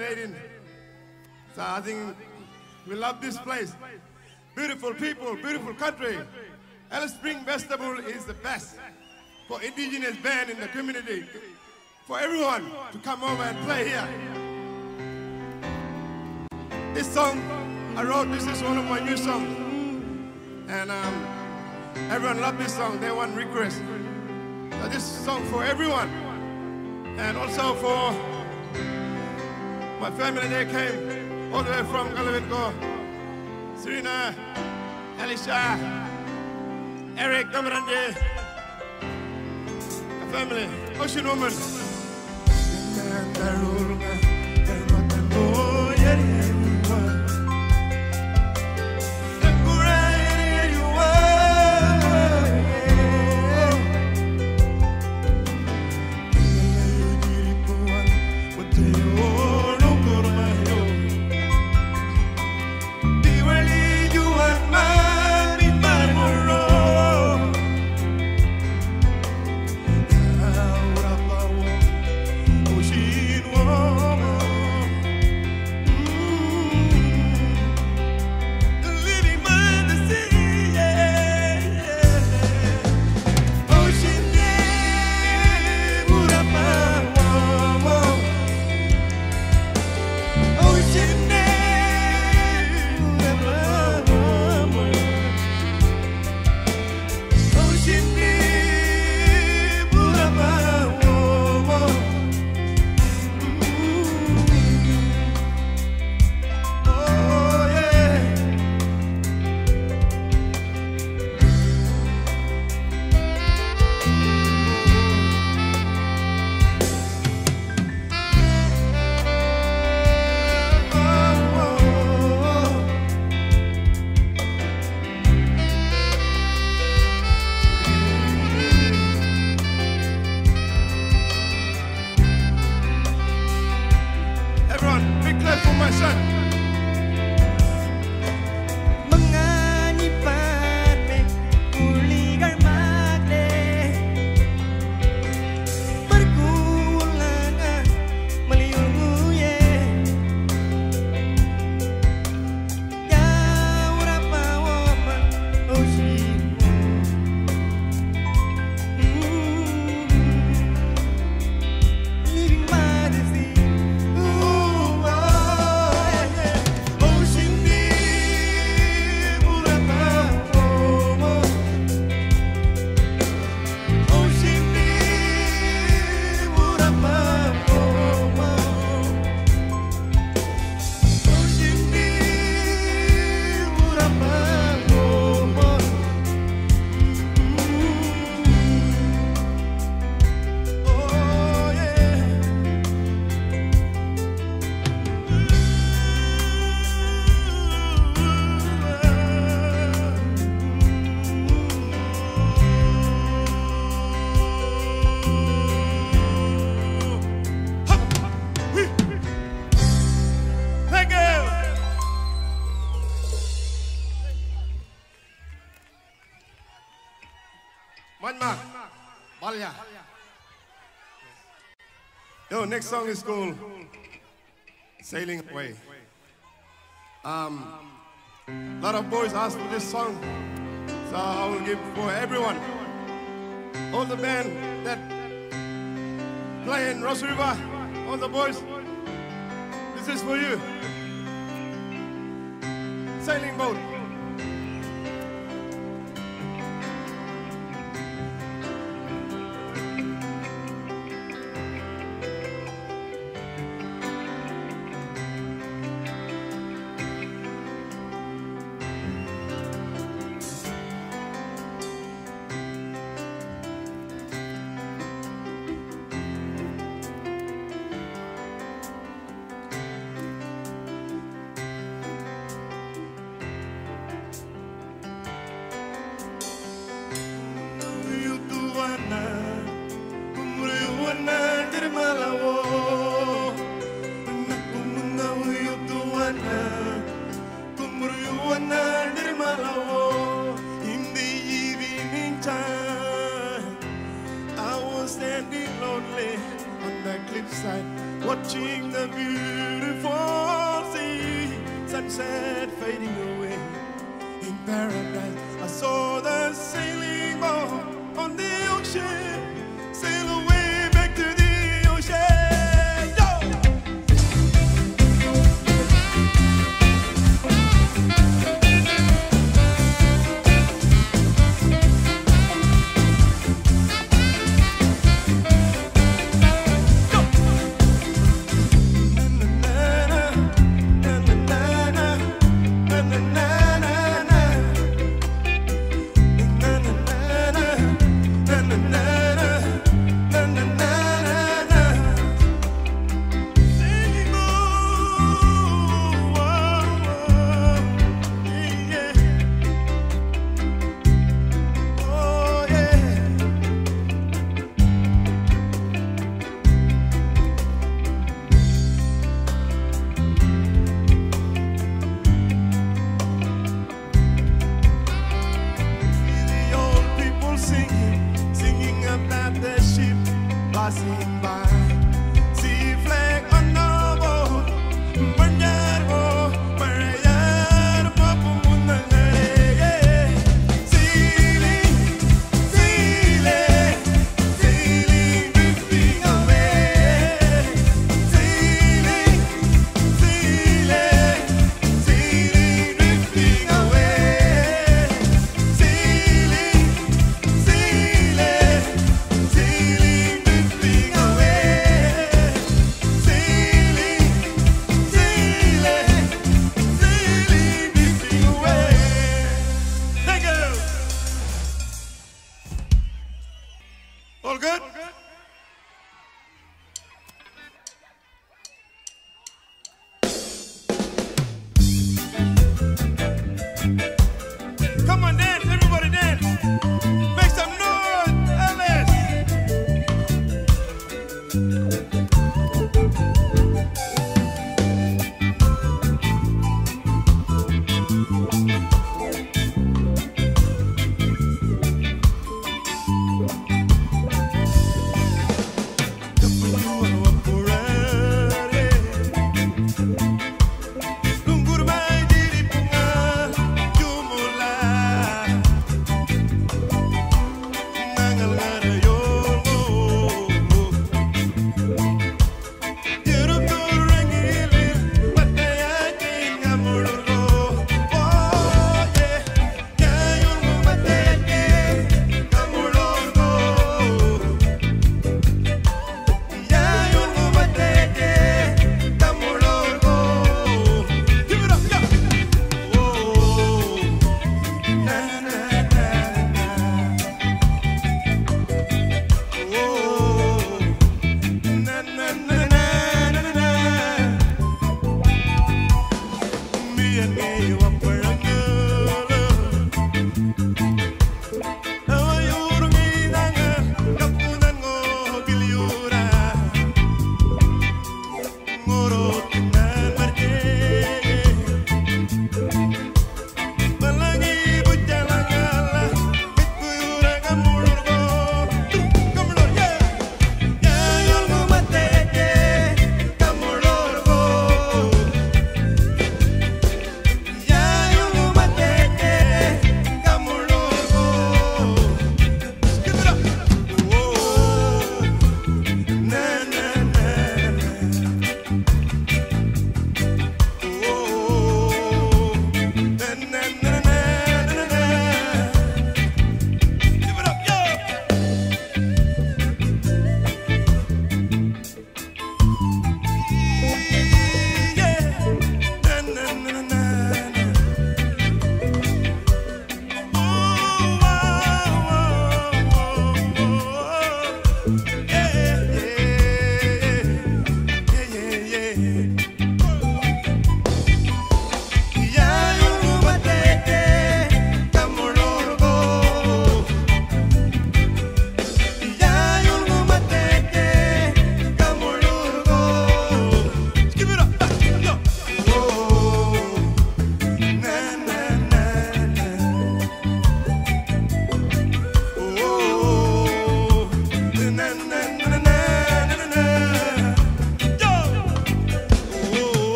in 2018. So I think we love this place. Beautiful people, beautiful country. Alice Spring Festival is the best for indigenous band in the community. For everyone to come over and play here. This song I wrote, this is one of my new songs. And um, everyone loved this song. They want request. So this song for everyone. And also for my family, they came all the way from Galiwin'ku, Serena, Alicia, Eric, Damarande, the family, Ocean Woman. Next song is called Sailing Away. Um, a lot of boys asked for this song, so I will give for everyone. All the band that play in Ross River, all the boys, this is for you. Sailing boat. standing lonely on the cliffside, watching the beautiful sea, sunset fading away in paradise. I saw the sailing boat on the ocean sail away.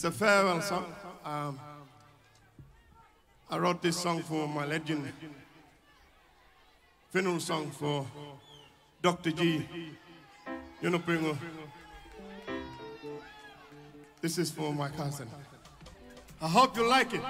It's a farewell song. Um, I wrote this song for my legend, funeral song for Dr. G. Yunupingu. This is for my cousin. I hope you like it.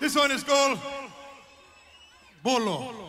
This one is called Bolo. Bolo.